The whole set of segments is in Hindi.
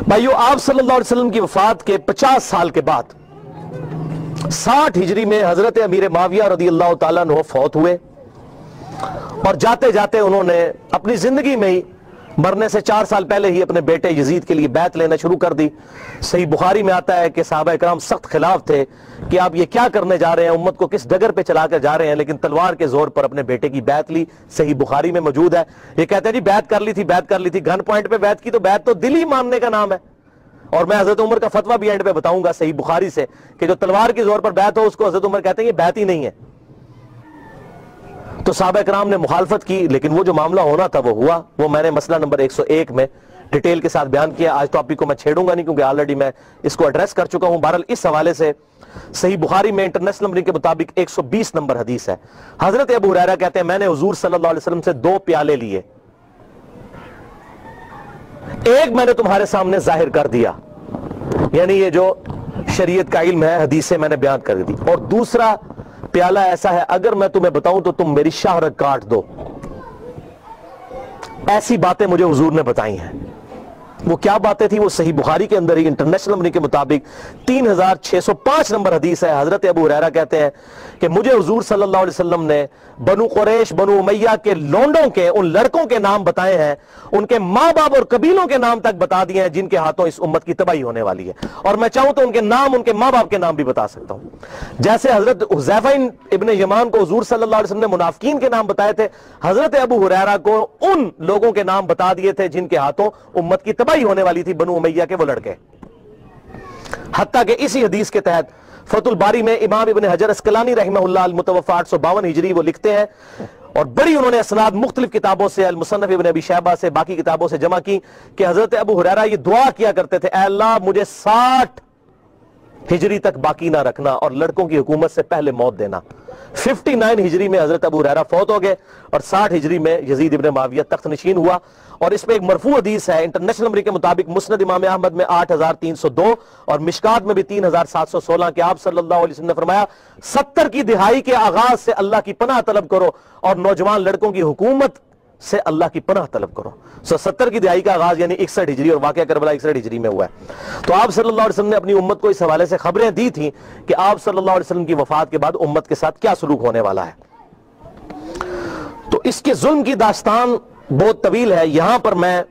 भाइयों, आप सल्लल्लाहु अलैहि वसल्लम की वफात के 50 साल के बाद 60 हिजरी में हज़रत अमीर माविया रदी अल्लाह तौत फौत हुए और जाते जाते उन्होंने अपनी ज़िंदगी में ही मरने से चार साल पहले ही अपने बेटे यजीद के लिए बैत लेना शुरू कर दी। सही बुखारी में आता है कि साहब कराम सख्त खिलाफ थे। कि आप ये क्या करने जा रहे हैं? उम्मत को किस डगर पे चला कर जा रहे हैं? लेकिन तलवार के ज़ोर पर अपने बेटे की बैत ली। सही बुखारी में मौजूद है। ये कहते हैं, जी, बैत कर ली थी, बैत कर ली थी। गन पॉइंट पे बैत की तो बैत तो दिल ही मानने का नाम है। और मैं हज़रत उमर का फतवा भी एंड पे बताऊँगा सही बुखारी से, कि जो तलवार के ज़ोर पर बैत हो, उसको हज़रत उमर कहते हैं, ये बैत ही नहीं है। तो साहब कराम ने मुखालफत की, लेकिन वो जो मामला होना था, वो हुआ। वो मैंने मसला नंबर 101 में डिटेल के साथ बयान किया। आज टॉपिक को मैं छेड़ूँगा नहीं, क्योंकि ऑलरेडी मैं इसको एड्रेस कर चुका हूँ। बहरल इस हवाले से सही बुखारी में इंटरनेशनल नंबरिंग के मुताबिक 120 नंबर हदीस है। हज़रत अबू हुरैरा कहते हैं, मैंने हजूर सल्लल्लाहु अलैहि वसल्लम से दो प्याले लिए। एक मैंने तुम्हारे सामने ज़ाहिर कर दिया। यानी ये जो शरीयत का इल्म है, हदीसें मैंने बयान कर दी। और दूसरा प्याला ऐसा है, अगर मैं तुम्हें बताऊँ तो तुम मेरी शाहरत काट दो। ऐसी बातें मुझे हुजूर ने बताई हैं। वो क्या बातें थी? वो सही बुखारी के अंदर ही इंटरनेशनल नंबर के मुताबिक 3605 नंबर हदीस है। हज़रत अबू हुरैरा कहते हैं कि मुझे हुजूर सल्लल्लाहु अलैहि वसल्लम ने बनु कुरैश, बनु उमैया के लोंडों के, उन लड़कों के नाम बताए हैं। उनके माँ बाप और कबीलों के नाम तक बता दिए हैं, जिनके हाथों इस उम्मत की तबाही होने वाली है। और मैं चाहूँ तो उनके नाम, उनके माँ बाप के नाम भी बता सकता हूँ। जैसे हज़रत हुजैफिन इब्ने यमान को हजूर सल्लल्लाहु अलैहि वसल्लम ने मुनाफिकीन के नाम बताए थे, हज़रत अबू हुरैरा को उन लोगों के नाम बता दिए थे, जिनके हाथों उम्मत की तबाही होने वाली थी बनु उमैया के वो लड़के। हत्या के इसी हदीस के तहत फतुल बारी में इमाम इबन हजर अस्कलानी रहमहुल्लाह मुतवफ़ा आठ सौ बावन हिजरी वो लिखते हैं, और बड़ी उन्होंने असनाद मुख्तलिफ़ किताबों से अलमुसनफ इबन अबी शहबा से, बाकी किताबों से जमा की कि हज़रत अबू हुरारा ये दुआ किया करते थे अल्लाह, मुझे साठ हिजरी तक बाकी ना रखना और लड़कों की हुकूमत से पहले मौत देना। 59 हिजरी में हज़रत अबू हुरैरा फौत हो गए और 60 हिजरी में यजीद इबन माविया तख्त नशीन हुआ। और इसमें एक मरफू हदीस है, इंटरनेशनल नंबर के मुताबिक मुस्नद इमाम अहमद में 8302 और मिशकात में भी 3716 के आप सल्लल्लाहु अलैहि वसल्लम ने फरमाया 70 की दिहाई के आगाज़ से अल्लाह की पनाह तलब करो और नौजवान लड़कों की हुकूमत से अल्लाह की पनाह तलब करो। सो सत्तर की दिहाई का आगाज़ यानी इकसठ हिजरी और वाक़ करबला इकसठ हिजरी में हुआ है। तो आप सल्लल्लाहु अलैहि वसल्लम ने अपनी उम्मत को इस हवाले से खबरें दी थी कि आप सल्लल्लाहु अलैहि वसल्लम की वफात के बाद उम्मत के साथ क्या सलूक होने वाला है। तो इसके जुल्म की दास्तान बहुत तवील है। यहाँ पर मैं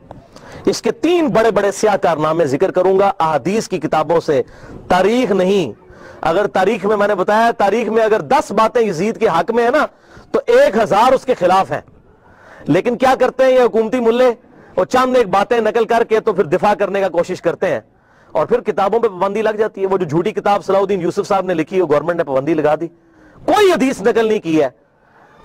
इसके तीन बड़े बड़े सिया कारनामे ज़िक्र करूँगा। अहदीस की किताबों से तारीख नहीं, अगर तारीख में मैंने बताया, तारीख में अगर दस बातें यजीद के हक में है ना तो एक हज़ार उसके खिलाफ है। लेकिन क्या करते हैं ये हुकूमती मुल्ले? और चंद एक बातें नकल करके तो फिर दिफा करने का कोशिश करते हैं। और फिर किताबों पर पाबंदी लग जाती है। वो जो झूठी किताब सलाउद्दीन यूसुफ साहब ने लिखी है गवर्नमेंट ने पाबंदी लगा दी। कोई हदीस नकल नहीं की है।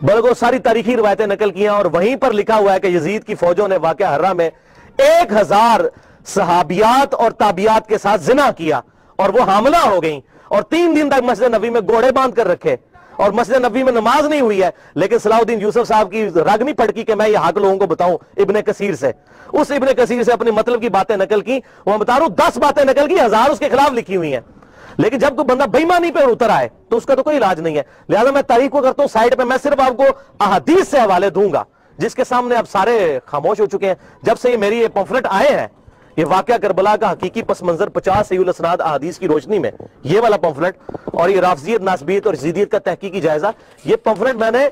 बल्कि सारी तारीखी रवायतें नकल की हैं और वहीं पर लिखा हुआ है कि यजीद की फौजों ने वाक़ हर्रा में एक हज़ार सहाबियात और ताबियात के साथ जिना किया और वो हमला हो गई। और तीन दिन तक मस्जिद नबी में घोड़े बाँध कर रखे। और मस्जिद नबी में नमाज़ नहीं हुई है, लेकिन सलाउद्दीन यूसुफ साहब की रागनी पड़की के मैं ये हक लोगों को बताऊँ, इब्ने कसीर से। उस इब्ने कसीर से अपने मतलब की बातें नकल की वो बता रहा हूँ, दस बातें नकल की, हज़ार उसके खिलाफ लिखी हुई है। लेकिन जब कोई बंदा बेईमानी पे उतर आए तो उसका तो कोई इलाज नहीं है। लिहाजा मैं तारीख को करता हूँ, साइड पे मैं सिर्फ़ आपको अहदीस से हवाले दूँगा, जिसके सामने अब सारे खामोश हो चुके हैं। जब से ये मेरी ये पॉम्फलेट आए हैं ये वाक्य करबला का हकीकी पस मंजर पचास सईसनाद अहादीस की रोशनी में। ये वाला पॉम्फलेट और ये राफजियत, नासबियत और जीदियत का तहकीकी जायजा, ये पॉम्फलेट मैंने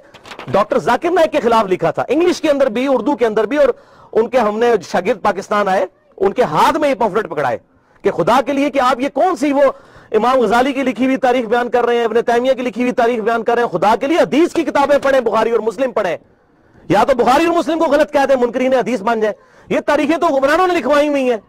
डॉक्टर जाकिर नायक के खिलाफ लिखा था। इंग्लिश के अंदर भी, उर्दू के अंदर भी और उनके हमने शागिर्द पाकिस्तान आए, उनके हाथ में ये पॉम्फलेट पकड़ाए कि खुदा के लिए कि आप ये कौन सी वो इमाम गजाली की लिखी हुई तारीख बयान कर रहे हैं अपने तैमिया की लिखी हुई तारीख बयान कर रहे हैं, खुदा के लिए हदीस की किताबें पढ़े, बुखारी और मुस्लिम पढ़े। या तो बुखारी और मुस्लिम को गलत कहते हैं मुनकरीन हदीस बन जाए। ये तारीखें तो हुक्मरानों ने लिखवाई हुई हैं।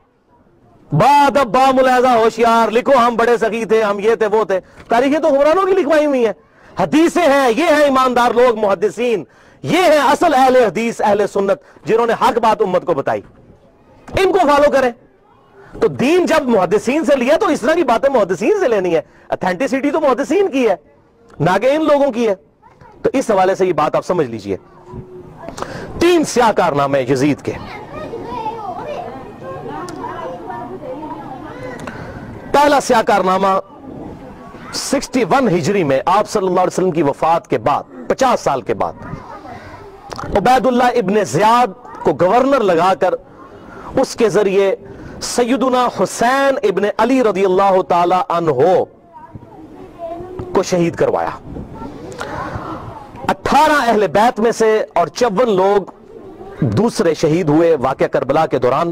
बाद बा मुलाजा होशियार, लिखो हम बड़े सखी थे, हम ये थे, वो थे। तारीखें तो हुक्मरानों की लिखवाई हुई हैं। हदीसें हैं, ये हैं ईमानदार लोग मुहदसिन ये हैं असल अहले हदीस, अहले सुन्नत, जिन्होंने हक बात उम्मत को बताई। इनको फॉलो करें। तो दीन जब मुहदसिन से लिया तो इस तरह की बातें मुहदसिन से लेनी है। अथेंटिसिटी तो मुहदसिन की है। ना कि इन लोगों की है। तो इस हवाले से ये बात आप समझ लीजिए। तीन स्या कारनामे यजीद के। पहला सिया कारनामा 61 हिजरी में आप सल्लल्लाहु अलैहि वसल्लम की वफात के बाद 50 साल के बाद उबैदुल्ला इब्ने जियाद को गवर्नर लगाकर उसके ज़रिए सैदुना हुसैन इब्ने अली रदी अल्लाह तहो को शहीद करवाया। 18 अहले बैत में से और चौवन लोग दूसरे शहीद हुए वाक़ करबला के दौरान।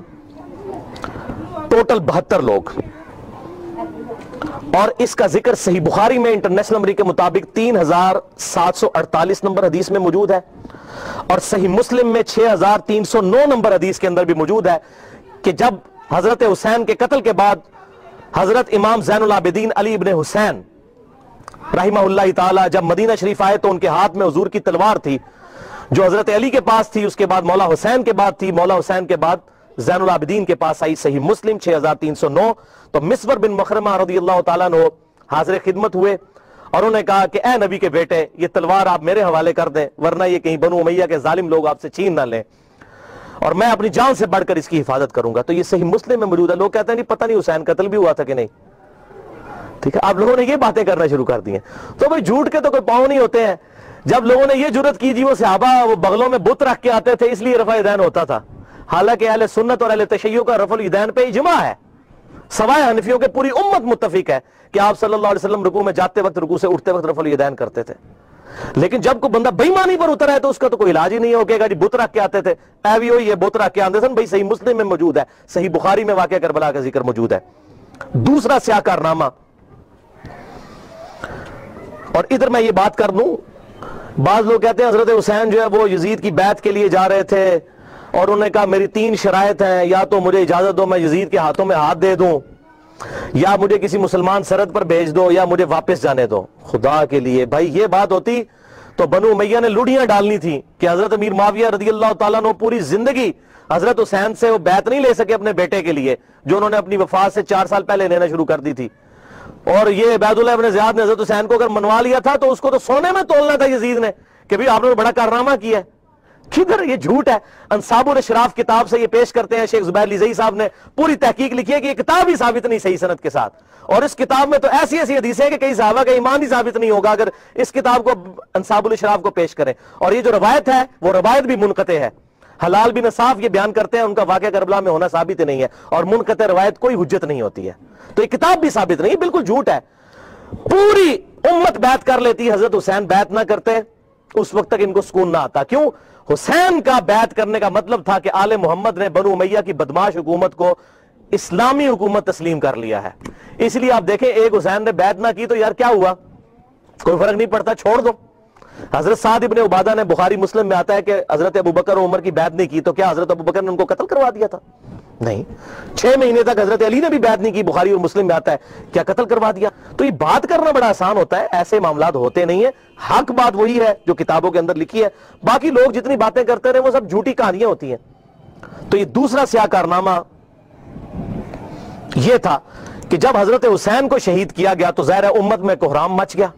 टोटल बहत्तर लोग। और इसका ज़िक्र सही बुखारी में इंटरनेशनल नंबर के मुताबिक 3748 नंबर हदीस में मौजूद है और सही मुस्लिम में 6309 नंबर हदीस के अंदर भी मौजूद है कि जब हज़रत हुसैन के कत्ल के बाद हज़रत इमाम जैनदीन अली इबन हुसैन रही जब मदीना शरीफ आए तो उनके हाथ में हजूर की तलवार थी, जो हज़रत अली के पास थी, उसके बाद मौला हुसैन के बाद थी। मौला हुसैन के बाद जैन आबदीन के पास आई सही मुस्लिम 6309 तो मिसवर बिन मखरमा रदी अल्लाह तु हाजिर खिदमत हुए और उन्होंने कहा कि, ए नबी के बेटे, ये तलवार आप मेरे हवाले कर दें, वरना ये कहीं बनू उमैया के जालिम लोग आपसे छीन ना लें। और मैं अपनी जान से बढ़कर इसकी हिफाजत करूँगा। तो ये सही मुस्लिम में मौजूद है। लोग कहते हैं, नहीं, पता नहीं, हुसैन कत्ल भी हुआ था कि नहीं? ठीक है, आप लोगों ने ये बातें करना शुरू कर दी है। तो भाई, झूठ के तो कोई पाँव नहीं होते हैं। जब लोगों ने ये ज़रूरत की थी वो सहाबा वो बगलों में बुत रख के आते थे, इसलिए रफा दैन होता था। हालाँकि अहले सुन्नत और अहले तशैयों का रफुल उदैन पे इजमा है। सवाए हनफियों के पूरी उम्मत मुतफिक है कि आप सल्लल्लाहु अलैहि वसल्लम रुकू में जाते वक्त, रुकू से उठते वक्त रफुल उदैन करते थे। लेकिन जब कोई बंदा बेईमानी पर उतरा है तो उसका तो कोई इलाज ही नहीं हो। गया जी बुत रख के आते थे। ऐ भी हो ये बुत रख के आते थे। भाई, सही मुस्लिम में मौजूद है। सही बुखारी में वाक्य करबला का ज़िक्र मौजूद है। दूसरा स्या कारनामा और इधर मैं ये बात कर लू। बाज लोग कहते हैं, हज़रत हुसैन जो है वो यजीद की बैत के लिए जा रहे थे। और उन्होंने कहा, मेरी तीन शरात हैं, या तो मुझे इजाज़त दो, मैं यजीद के हाथों में हाथ दे दू, या मुझे किसी मुसलमान सरहद पर भेज दो, या मुझे वापस जाने दो। खुदा के लिए भाई, ये बात होती तो बनु मैया ने लुढ़ियाँ डालनी थी कि हज़रत अमीर माविया रज़ी अल्लाह तु पूरी ज़िंदगी हज़रत हुसैन से वो बैत नहीं ले सके अपने बेटे के लिए, जो उन्होंने अपनी वफात से चार साल पहले लेना शुरू कर दी थी। और ये बैदुल्ला ने हज़रत हुसैन को अगर मनवा लिया था तो उसको तो सोने में तोलना था यजीद ने, कि भाई आपने तो बड़ा कारनामा किया है। किधर ये झूठ है? अंसाबुल शराफ किताब से ये पेश करते हैं, शेख जुबैर लिजई साहब ने पूरी तहकीक लिखी है कि ये किताब ही साबित नहीं सही सनत के साथ। और इस किताब में तो ऐसी ऐसी हदीसें कि कई साहबा का ईमान ही साबित नहीं होगा अगर इस किताब को अंसाबुल शराफ को पेश करें। और ये जो रवायत है, वो रवायत भी मुनकते है। हलाल बिन साफ़ ये बयान करते हैं, उनका वाक्य करबला में होना साबित नहीं है। और मुनकते रवायत कोई हुज्जत नहीं होती है। तो ये किताब भी साबित नहीं, बिल्कुल झूठ है। पूरी उम्मत बैत कर लेती है, हज़रत हुसैन बैत ना करते। उस वक्त तक इनको सुकून ना आता। क्यों? हुसैन का बैत करने का मतलब था कि आले मोहम्मद ने बनु उमैया की बदमाश हुकूमत को इस्लामी हुकूमत तस्लीम कर लिया है। इसलिए आप देखें, एक हुसैन ने बैत ना की तो यार क्या हुआ? कोई फ़र्क नहीं पड़ता, छोड़ दो। हज़रत साद इबन उबादा ने बुखारी मुस्लिम में आता है कि हज़रत अबू बकर उमर की बैत नहीं की तो क्या हज़रत अबू बकर ने उनको कत्ल करवा दिया था? नहीं। छह महीने तक हज़रत अली ने भी बैत नहीं की, बुखारी और मुस्लिम में आता है। क्या कत्ल करवा दिया? तो ये बात करना बड़ा आसान होता है। ऐसे मामला होते नहीं है। हक बात वही है जो किताबों के अंदर लिखी है। बाकी लोग जितनी बातें करते रहे वो सब झूठी कहानियाँ होती हैं। तो ये दूसरा स्या कारनामा यह था कि जब हज़रत हुसैन को शहीद किया गया तो जहर उम्मत में कोहराम मच गया।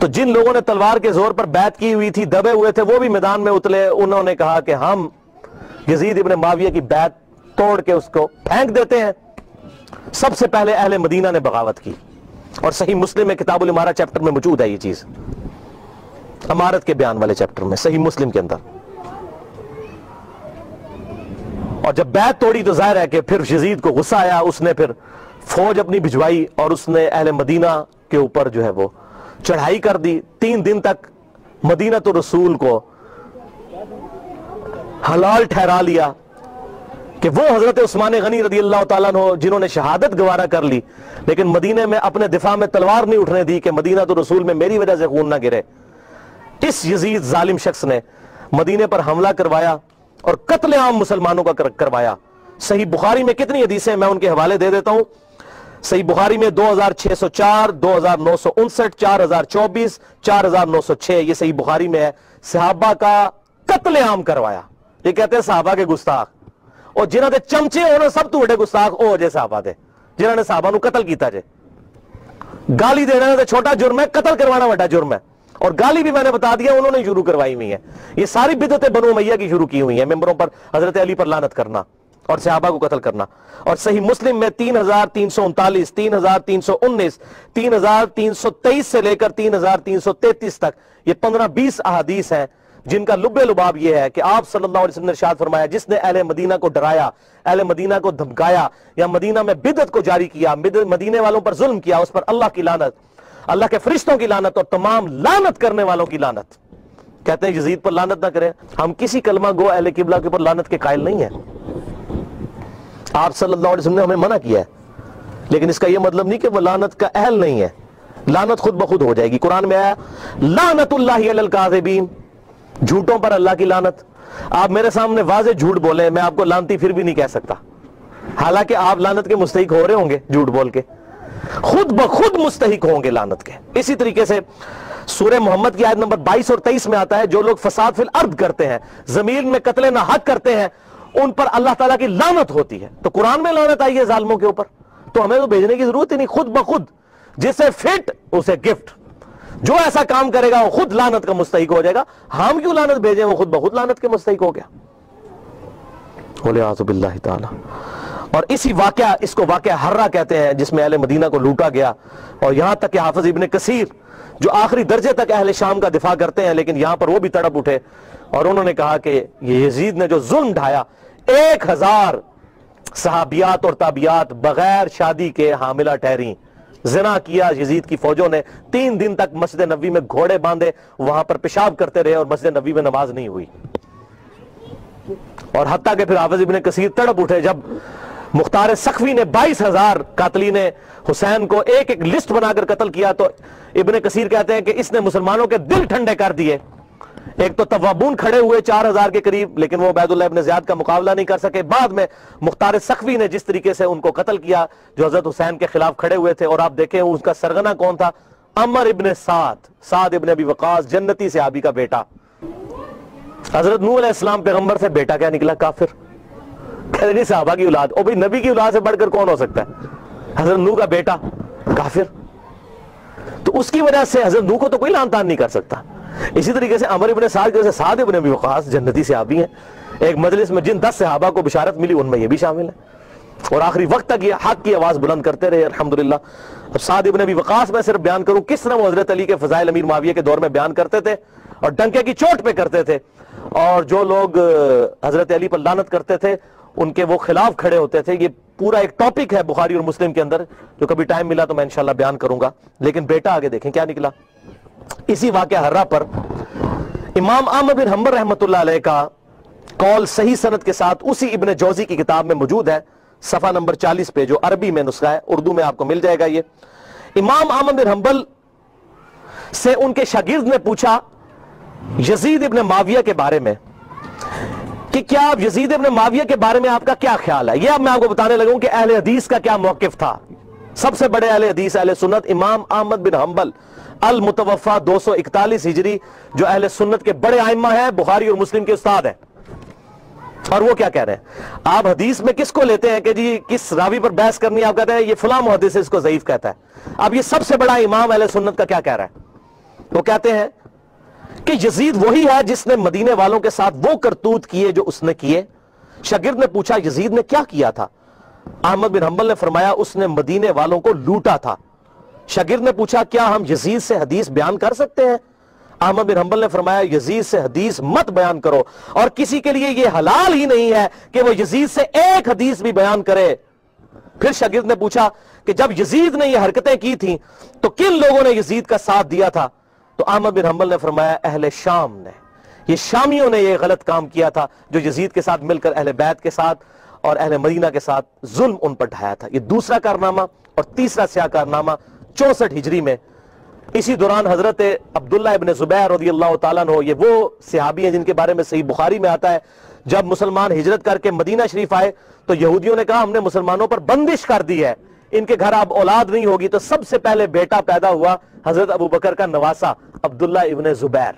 तो जिन लोगों ने तलवार के ज़ोर पर बैत की हुई थी, दबे हुए थे, वो भी मैदान में उतले उन्होंने कहा कि हम यजीद इबन माविया की बैत तोड़ के उसको फेंक देते हैं। सबसे पहले अहले मदीना ने बगावत की। और सही मुस्लिम में किताबुल इमारा चैप्टर में मौजूद है ये चीज़। अमारत के बयान वाले चैप्टर में, सही मुस्लिम के अंदर। और जब बैत तोड़ी तो ज़ाहिर है कि फिर यजीद को गुस्सा आया, उसने फिर फौज अपनी भिजवाई और उसने अहले मदीना के ऊपर जो है वो चढ़ाई कर दी। तीन दिन तक मदीना तो रसूल को हलाल ठहरा लिया। कि वो हज़रत उस्मान गनी रदी अल्लाह तु जिन्होंने शहादत गवारा कर ली लेकिन मदीने में अपने दिफा में तलवार नहीं उठने दी कि मदीना तो रसूल में मेरी वजह से खून ना गिरे। इस यजीद जालिम शख्स ने मदीने पर हमला करवाया और कत्लेआम मुसलमानों का कर, करवाया? सही बुखारी में कितनी हदीसें मैं उनके हवाले दे देता हूँ। सही बुखारी में 2604, 2959, 4024, 4906 ये सही बुखारी में है। सहाबा का कत्लेआम करवाया। ये कहते हैं सहाबा के गुस्ताख। और जिन्होंने चमचे ਚਮਚੇ सब ਸਭ वे गुस्साख ਗੁਸਤਾਖ ਉਹ साहबा ਸਾਹਬਾ जिन्होंने साहबा ਨੇ ਸਾਹਬਾ ਨੂੰ ਕਤਲ गाली देना तो छोटा जुर्म है, कतल करवाना वाला जुर्म है। और गाली भी मैंने बता दिया, उन्होंने शुरू करवाई हुई है। ये सारी बिदतें बनो मैया की शुरू की हुई है मेम्बरों पर हज़रत अली पर लानत करना और सहाबा को कत्ल करना। और सही मुस्लिम में तीन हज़ार तीन सौ उनतालीस, तीन हज़ार तीन सौ उन्नीस, तीन हज़ार तीन सौ तेईस से लेकर तीन हज़ार तीन सौ तैतीस तक ये पंद्रह बीस अहादीस हैं जिनका लुबे लुबाब यह है कि आप सल्लल्लाहु अलैहि वसल्लम ने फरमाया, जिसने अहले मदीना को डराया, अहले मदीना को धमकाया, या मदीना में बिदत को जारी किया मदीने वालों पर जुल्म किया, उस पर अल्लाह की लानत, अल्लाह के फरिश्तों की लानत और तमाम लानत करने वालों की लानत। कहते हैं, यजीद पर लानत ना करें। हम किसी कलमा गो अहले किबला के ऊपर लानत के कायल नहीं है। आप सल्लल्लाहु अलैहि वसल्लम ने हमें मना किया है। लेकिन इसका यह मतलब नहीं कि वह लानत का अहल नहीं है। लानत खुद ब खुद हो जाएगी। कुरान में आया लानतुल्लाहिबीन झूठों पर अल्लाह की लानत। आप मेरे सामने वाजे झूठ बोले, मैं आपको लानती फिर भी नहीं कह सकता। हालाँकि आप लानत के मुस्तक हो रहे होंगे झूठ बोल के। खुद ब खुद मुस्तक होंगे लानत के। इसी तरीके से सूर्य मोहम्मद की आयत नंबर 22 और 23 में आता है, जो लोग फसाद फिल अर्द करते हैं, ज़मीन में कतले ना हक करते हैं, उन पर अल्लाह ताला की लानत होती है। तो कुरान में लानत आई है जालमों के ऊपर। तो हमें तो भेजने की ज़रूरत ही नहीं, खुद ब खुद। जिसे फिट, उसे गिफ्ट। जो ऐसा काम करेगा वो खुद लानत का मुस्तहिक हो जाएगा। हम क्यों लानत भेजें? वो खुद ब खुद लानत के मुस्तहिक हो गया। बोले आजुबिल्लाह ताला। और इसी वाक्य, इसको वाक्य हर्रा कहते हैं, जिसमें अहले मदीना को लूटा गया। और यहाँ तक कि हाफिज इब्ने कसीर, जो आखिरी दर्जे तक अहले शाम का दिफा करते हैं, लेकिन यहाँ पर वो भी तड़प उठे। और उन्होंने कहा कि ये यजीद ने जो जुल्म ढाया, एक हज़ार सहाबियात और ताबियात बगैर शादी के हामिला ठहरी। जिना किया, यजीद की फौजों ने तीन दिन तक मस्जिद नबी में घोड़े बांधे, वहाँ पर पेशाब करते रहे और मस्जिद नबी में नमाज़ नहीं हुई। और हत्या के फिर हाफिज इब्ने कसीर तड़प उठे जब मुख्तार सखवी ने बाईस हज़ार कातली ने हुसैन को एक एक लिस्ट बनाकर कत्ल किया तो इब्ने कसीर कहते हैं कि इसने मुसलमानों के दिल ठंडे कर दिए। एक तो तवाबून खड़े हुए चार हज़ार के करीब, लेकिन वो बैदुल्ला इब्ने ज्याद का मुकाबला नहीं कर सके। बाद में मुख्तार सखवी ने जिस तरीके से उनको कत्ल किया, जो हज़रत हुसैन के खिलाफ खड़े हुए थे, और आप देखें उसका सरगना कौन था? अमर इब्ने साद साद इब्ने अबी वकास, जन्नती से आबी का बेटा। हज़रत नूह इस्लाम पैगंबर से, बेटा क्या निकला, काफिर? कहते नहीं, साहबा की औलाद। ओ भाई, नबी की औलाद से बढ़कर कौन हो सकता है? हज़रत नूह का बेटा, काफिर। तो उसकी वजह से हज़रत नू को तो कोई लान तान नहीं कर सकता। इसी तरीके से अमर इबन साद जैसे साद इबन अबी वकास जन्नती से आबी हैं। एक मजलिस में जिन दस सहाबा को बिशारत मिली, उनमें ये भी शामिल है। और आखिरी वक्त तक ये हक की आवाज़ बुलंद करते रहे, अल्हम्दुलिल्लाह। अब साद इबन अबी वकास में सिर्फ़ बयान करूँ, किस तरह हज़रत अली के फजाइल अमीर माविया के दौर में बयान करते थे और डंके की चोट पे करते थे और जो लोग हज़रत अली पर लानत करते थे, उनके वो खिलाफ खड़े होते थे। ये पूरा एक टॉपिक है बुखारी और मुस्लिम के अंदर, जो कभी टाइम मिला तो मैं इंशाल्लाह बयान करूँगा। लेकिन बेटा आगे देखें, क्या निकला? इसी वाक्य हर्रा पर, इमाम आमद बिन हम्बर रहमत का कौल सही सनत के साथ उसी इबन जौजी की किताब में मौजूद है, सफ़ा नंबर 40 पे, जो अरबी में नुस्खा है, उर्दू में आपको मिल जाएगा ये। इमाम आमद बिन हम्बल से उनके शागिर्द ने पूछा यजीद इबन माविया के बारे में कि क्या आप यजीद इबन माविया के बारे में आपका क्या ख्याल है? यह अब मैं आपको बताने लगा कि अहले हदीस का क्या मौकिफ था। सबसे बड़े अहले हदीस, अहले सुन्नत इमाम अहमद बिन हम्बल अल मुतवफ़ा 241 हिजरी, जो अहले सुन्नत के बड़े आइमा है, बुखारी और मुस्लिम के उस्ताद है। और वो क्या कह रहे हैं? आप हदीस में किसको लेते हैं कि जी, किस रावी पर बहस करनी आप कहते हैं, ये फला मुहदिस इसको जयीफ कहता है। अब ये सबसे बड़ा इमाम अहले सुन्नत का क्या कह रहा है? वो कहते हैं कि यजीद वही है जिसने मदीने वालों के साथ वो करतूत किए जो उसने किए। शागिर्द ने पूछा, यजीद ने क्या किया था? अहमद बिन हम्बल ने फरमाया, उसने मदीने वालों को लूटा था। शागिर्द ने पूछा, क्या हम यजीद से हदीस बयान कर सकते हैं? अहमद बिन हम्बल ने फरमाया, यजीद से हदीस मत बयान करो और किसी के लिए यह हलाल ही नहीं है कि वो यजीद से एक हदीस भी बयान करे. फिर शागिर्द ने पूछा कि जब यजीद ने यह हरकतें की थी तो किन लोगों ने यजीद का साथ दिया था? तो अहमद बिन हम्बल ने फरमाया, अहले शाम ने। ये शामियों ने यह गलत काम किया था जो यजीद के साथ मिलकर, अहले बैत के साथ और अहले मदीना के साथ जुल्म उन पर ढाया था। ये दूसरा कारनामा और तीसरा स्या कारनामा चौसठ हिजरी में। इसी दौरान हज़रत अब्दुल्ला इबन जुबैर रदी अल्लाह ये वो सिहाबी हैं जिनके बारे में सही बुखारी में आता है। जब मुसलमान हिजरत करके मदीना शरीफ आए तो यहूदियों ने कहा, हमने मुसलमानों पर बंदिश कर दी है। इनके घर अब औलाद नहीं होगी तो सबसे पहले बेटा पैदा हुआ हज़रत अबू बकर का नवासा, अब्दुल्ला इबन जुबैर।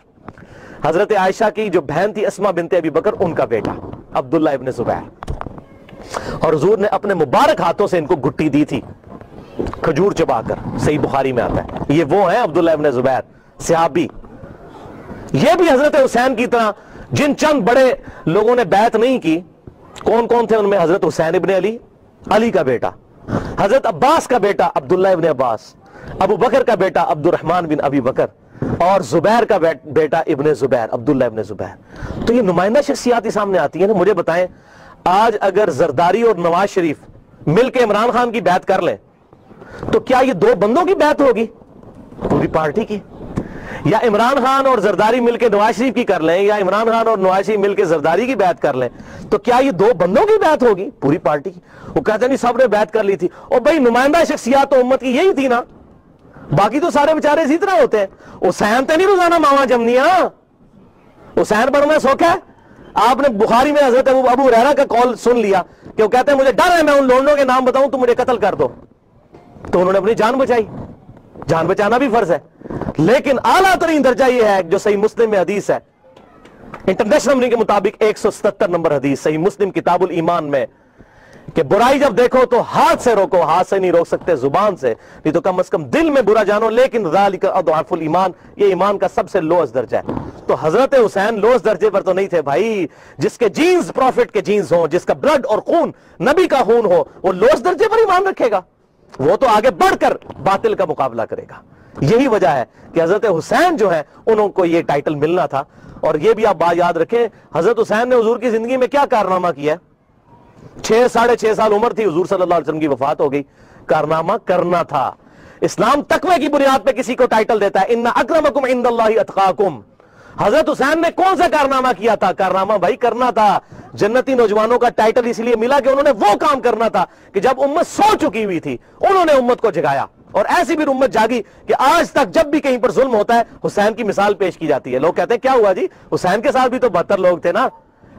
हज़रत आयशा की जो बहन थी, असमा बिनते अबी बकर, उनका बेटा, अब्दुल्ला इबन जुबैर। और हजूर ने अपने मुबारक हाथों से इनको गुट्टी दी थी। खजूर चबाकर, सही बुखारी में आता है। ये वो है अब्दुल्ला जुबैर, सिहाबी। ये भी हज़रत हुसैन की तरह, जिन चंद बड़े लोगों ने बैत नहीं की कौन कौन थे उनमें हज़रत हुसैन इब्ने अली? अली का बेटा। हज़रत अब्बास का बेटा अब्दुल्ला इब्ने अब्बास। अबू बकर का बेटा अब्दुलरहमान बिन अबी बकर। और जुबैर का बेटा इबन जुबैर, अब्दुल्ला इबन जुबैर। तो ये नुमाइंदा शख्सियात ही सामने आती है ना, मुझे बताएँ, आज अगर जरदारी और नवाज़ शरीफ मिलकर इमरान खान की बैत कर लें तो क्या ये दो बंदों की बैत होगी? पूरी पार्टी की। या इमरान खान और जरदारी मिलकर नवाज़ शरीफ की कर लें, या इमरान खान और नवाज़ शरीफ मिलकर जरदारी की बैत कर लें तो क्या ये दो बंदों की बैत होगी? पूरी पार्टी की। वो कहते नहीं सबने बैत कर ली थी। और भाई, नुमाइंदा शख्सियात तो उम्मत की यही थी ना। बाकी तो सारे बेचारे इसी तरह होते हैं। हुसैन तो नहीं रोज़ाना मावा जमनिया हुसैन बढ़ना सौख है। आपने बुखारी में हज़रत अबू अबू रहरा का कॉल सुन लिया, कि वो कहते हैं, मुझे डर है, मैं उन लोगों के नाम बताऊँ तो मुझे कत्ल कर दो। तो उन्होंने अपनी जान बचाई। जान बचाना भी फ़र्ज़ है। लेकिन आला तरीन दर्जा यह है जो सही मुस्लिम में हदीस है। इंटरनेशनल के मुताबिक एक नंबर हदीस, सही मुस्लिम किताबुल ईमान में, कि बुराई जब देखो तो हाथ से रोको, हाथ से नहीं रोक सकते, ज़ुबान से, नहीं तो कम अज कम दिल में बुरा जानो, लेकिन ईमान, ये ईमान का सबसे लोअस दर्जा है। तो हज़रत हुसैन लोअस दर्जे पर तो नहीं थे भाई। जिसके जीन्स प्रॉफिट के जीन्स हो, जिसका ब्लड और खून, नबी का खून हो, वो लोअस दर्जे पर ईमान रखेगा। वो तो आगे बढ़कर बातिल का मुकाबला करेगा। यही वजह है कि हज़रत हुसैन जो है, उनको ये टाइटल मिलना था। और ये भी आप बात याद रखें, हज़रत हुसैन ने हजूर की ज़िंदगी में क्या कारनामा किया छह, साढ़े छह साल उम्र थी, हजूर सल्लल्लाहु की वफात हो गई। कारनामा करना था। इस्लाम तकवे की बुनियाद पे किसी को टाइटल देता है। इन्ना अक्रमकुम इंदल्लाहि अतकाकुम। हज़रत हुसैन ने कौन सा कारनामा किया था? कारनामा भाई करना था, जन्नती नौजवानों का टाइटल इसलिए मिला कि उन्होंने वो काम करना था कि जब उम्मत सो चुकी हुई थी, उन्होंने उम्मत को जगाया। और ऐसी भी उम्मत जागी कि आज तक जब भी कहीं पर जुल्म होता है, हुसैन की मिसाल पेश की जाती है। लोग कहते हैं, क्या हुआ जी? हुसैन के साथ भी तो बहत्तर लोग थे ना।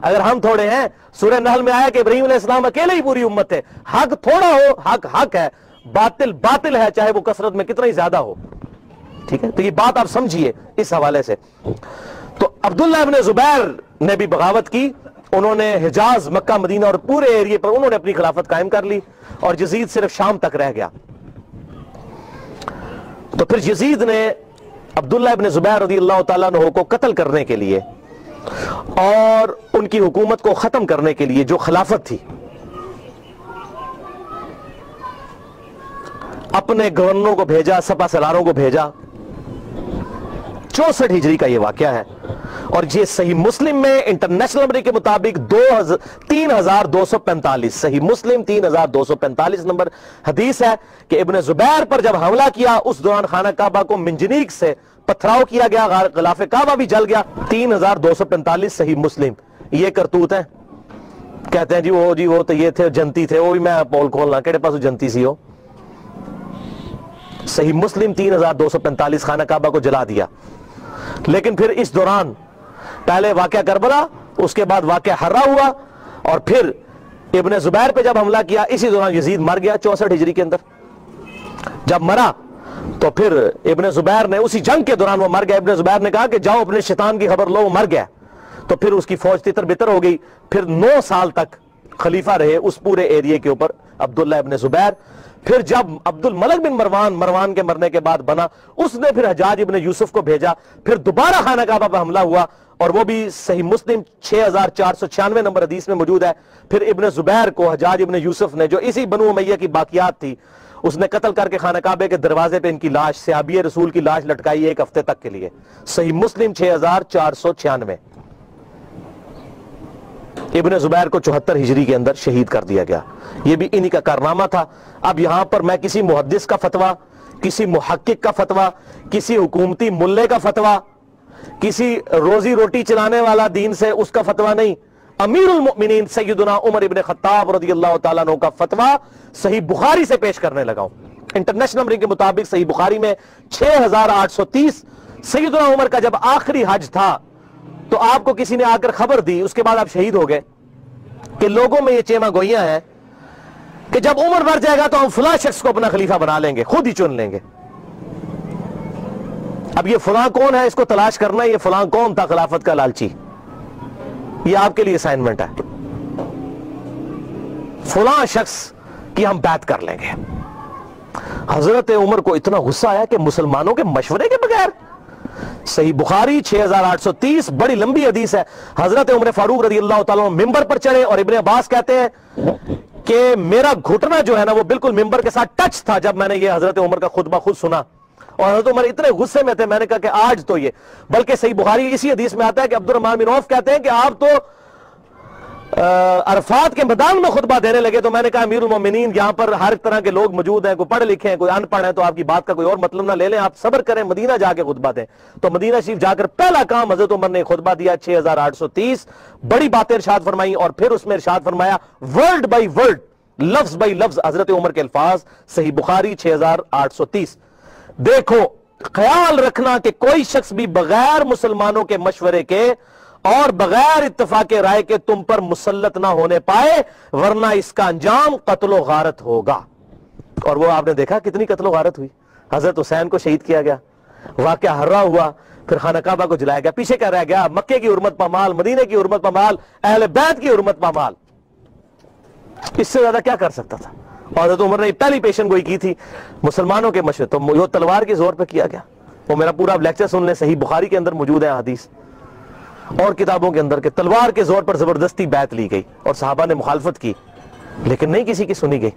अगर हम थोड़े हैं, सूर्य नहल में आया कि इब्राहिम इस्लाम अकेले ही पूरी उम्मत है हक थोड़ा हो, हक हक है। बातिल बातिल है, चाहे वो कसरत में कितना ही ज़्यादा हो। ठीक है? तो ये बात आप समझिए इस हवाले से। तो अब्दुल्ला इब्ने जुबैर ने भी बगावत की। उन्होंने हिजाज, मक्का, मदीना और पूरे एरिए पर उन्होंने अपनी खिलाफत कायम कर ली और जजीद सिर्फ़ शाम तक रह गया। तो फिर यजीद ने अब्दुल्ला इब्ने जुबैर रदी अल्लाह तु को कत्ल करने के लिए और उनकी हुकूमत को खत्म करने के लिए जो खिलाफत थी, अपने गवर्नरों को भेजा, सपा सलारों को भेजा चौसठ हिजरी का यह वाक्य है। और ये सही मुस्लिम में इंटरनेशनल नंबर के मुताबिक दो तीन हज़ार दो सौ पैंतालीस। सही मुस्लिम तीन हज़ार दो सौ पैंतालीस नंबर हदीस है कि इब्ने जुबैर पर जब हमला किया, उस दौरान खाना काबा को मिंजनीक से पथराव किया गया गलाफ काबा भी जल गया। तीन हज़ार दो सौ पैंतालीस सही मुस्लिम। ये करतूत है। कहते हैं, जी, वो जी, वो तो ये थे जनती थे, वो भी मैं पोल खोलना केड़े पास जनती सी हो? सही मुस्लिम तीन हज़ार दो सौ पैंतालीस खाना काबा को जला दिया। लेकिन फिर इस दौरान पहले वाक्य करबला, उसके बाद वाक्य हर्रा हुआ, और फिर इबन जुबैर पे जब हमला किया, इसी दौरान यजीद मर गया चौसठ हिजरी के अंदर। जब मरा तो फिर इबन जुबैर ने उसी जंग के दौरान वो मर गया। इबन जुबैर ने कहा कि जाओ अपने शैतान की खबर लो, वो मर गया। तो फिर उसकी फौज तितर बितर हो गई। फिर नौ साल तक खलीफा रहे उस पूरे एरिए के ऊपर, अब्दुल्ला इबन जुबैर फिर जब अब्दुल मलक बिन मरवान मरवान के मरने के बाद बना, उसने फिर हजाज इबन यूसुफ को भेजा, फिर दोबारा खाना काबा पर हमला हुआ, और वो भी सही मुस्लिम 6496 नंबर हदीस में मौजूद है। फिर इबन जुबैर को हजाज इबन यूसुफ ने, जो इसी बनु मैया की बाकियात थी, उसने कत्ल करके खाना काबे के दरवाजे पे इनकी लाश, सियाबी रसूल की लाश लटकाई एक हफ़्ते तक के लिए। सही मुस्लिम 6496 इबन जुबैर को चौहत्तर हिजरी के अंदर शहीद कर दिया गया। यह भी इन्हीं का कारनामा था। अब यहाँ पर मैं किसी मुहदस का फतवा, किसी मुहक्क का फतवा, किसी हुकूमती मुल्ले का फतवा, किसी रोजी रोटी चलाने वाला दीन से उसका फतवा नहीं अमीर सैदना उमर इबन खत्ताब रज़ी अल्लाह का फतवा सही बुखारी से पेश करने लगा इंटरनेशनल नंबर के मुताबिक सही बुखारी में 6830 सैदना उमर का जब आखिरी हज था तो आपको किसी ने आकर खबर दी, उसके बाद आप शहीद हो गए कि लोगों में ये चेमा गोइयाँ हैं कि जब उम्र भर जाएगा तो हम फुला शख्स को अपना खलीफा बना लेंगे, खुद ही चुन लेंगे। अब ये फुला कौन है? इसको तलाश करना ये फुला कौन था खिलाफत का लालची? ये आपके लिए असाइनमेंट है। फुला शख्स की हम बात कर लेंगे। हज़रत उमर को इतना गुस्सा आया कि मुसलमानों के मशवरे के बगैर सही बुखारी 6830 बड़ी लंबी हदीस है। हज़रत उम्र फारूक रज़ी अल्लाह मिंबर पर चढ़े और इब्ने अब्बास कहते हैं कि मेरा घुटना जो है ना वो बिल्कुल मिंबर के साथ टच था जब मैंने ये हज़रत उमर का खुतबा खुद सुना। और हज़रत उम्र इतने गुस्से में थे, मैंने कहा कि आज तो ये। बल्कि सही बुखारी इसी हदीस में आता है कि अब्दुलरमान बिन औफ कहते हैं कि आप तो अरफात के मैदान में खुतबा देने लगे तो मैंने कहा अमीर मोमिन यहाँ पर हर तरह के लोग मौजूद हैं, कोई पढ़ लिखे हैं, कोई अनपढ़ है तो आपकी बात का कोई और मतलब ना ले लें, आप सबर करें, मदीना जाके खुतबा दें। तो मदीना शरीफ जाकर पहला काम हज़रत उमर ने खुतबा दिया, छह हज़ार आठ सौ तीस, बड़ी बातें इर्शाद फरमाई और फिर उसमें इर्शाद फरमाया वर्ल्ड बाई वर्ल्ड लफ्ज बाई लफ्ज, हज़रत उमर के अल्फाज, सही बुखारी, छह हज़ार आठ सौ तीस। देखो, ख्याल रखना कि कोई शख्स भी बगैर मुसलमानों के मशवरे के और बगैर इतफाक राय के तुम पर मुसलत ना होने पाए, वरना इसका अंजाम कत्लो गारत होगा। और वो आपने देखा कितनी कत्लो गारत हुई? हज़रत हुसैन को शहीद किया गया। वाक्य हर्रा हुआ, फिर खाना काबा को जलाया गया। पीछे क्या रह गया? मक्के की उर्मत पामाल, मदीने की उर्मत पामाल, अहल बैत की उर्मत पामाल। इससे ज़्यादा क्या कर सकता था? और तो उमर ने पहली पेशन गोई की थी, मुसलमानों के मशे तो तलवार के ज़ोर पर किया गया। वो मेरा पूरा लेक्चर सुन ले सही बुखारी के अंदर मौजूद है, हदीस। और किताबों के अंदर के तलवार के ज़ोर पर ज़बरदस्ती बैत ली गई और साहबा ने मुखालफत की, लेकिन नहीं किसी की सुनी गई।